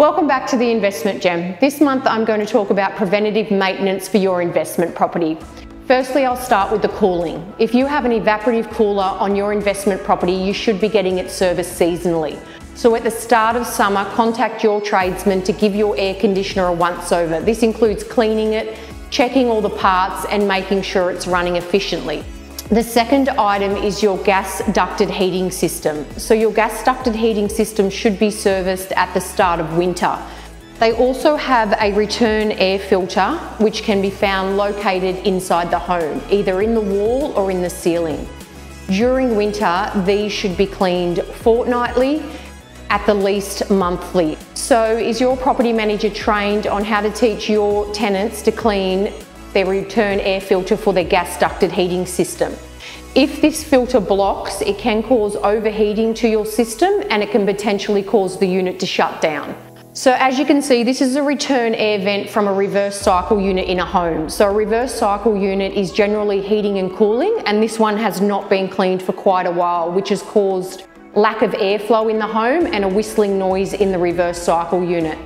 Welcome back to the Investment Gem. This month I'm going to talk about preventative maintenance for your investment property. Firstly, I'll start with the cooling. If you have an evaporative cooler on your investment property, you should be getting it serviced seasonally. So at the start of summer, contact your tradesman to give your air conditioner a once over. This includes cleaning it, checking all the parts and making sure it's running efficiently. The second item is your gas ducted heating system. So your gas ducted heating system should be serviced at the start of winter. They also have a return air filter which can be found located inside the home, either in the wall or in the ceiling. During winter, these should be cleaned fortnightly, at the least monthly. So is your property manager trained on how to teach your tenants to clean their return air filter for their gas ducted heating system. If this filter blocks, it can cause overheating to your system and it can potentially cause the unit to shut down. So as you can see, this is a return air vent from a reverse cycle unit in a home. So a reverse cycle unit is generally heating and cooling and this one has not been cleaned for quite a while, which has caused lack of airflow in the home and a whistling noise in the reverse cycle unit.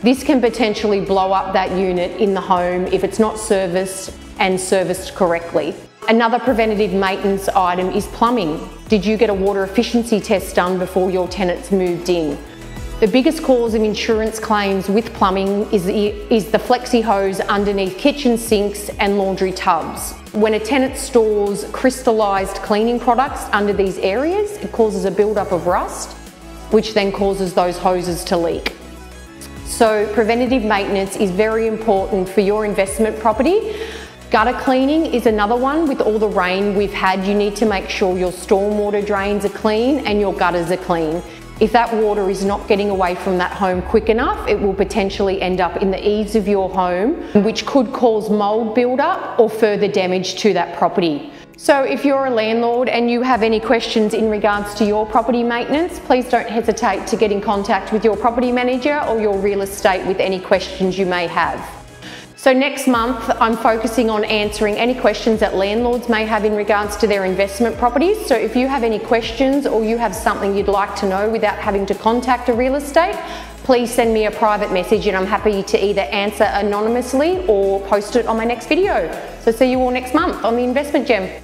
This can potentially blow up that unit in the home if it's not serviced and serviced correctly. Another preventative maintenance item is plumbing. Did you get a water efficiency test done before your tenants moved in? The biggest cause of insurance claims with plumbing is the, is the flexi hose underneath kitchen sinks and laundry tubs. When a tenant stores crystallised cleaning products under these areas, it causes a build-up of rust, which then causes those hoses to leak. So preventative maintenance is very important for your investment property. Gutter cleaning is another one. With all the rain we've had, you need to make sure your stormwater drains are clean and your gutters are clean. If that water is not getting away from that home quick enough, it will potentially end up in the eaves of your home, which could cause mould build-up or further damage to that property. So if you're a landlord and you have any questions in regards to your property maintenance, please don't hesitate to get in contact with your property manager or your real estate with any questions you may have. So next month, I'm focusing on answering any questions that landlords may have in regards to their investment properties. So if you have any questions or you have something you'd like to know without having to contact a real estate, please send me a private message and I'm happy to either answer anonymously or post it on my next video. So see you all next month on the Investment Gem.